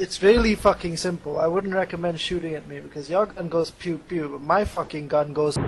it's really fucking simple. I wouldn't recommend shooting at me because your gun goes pew pew, but my fucking gun goes.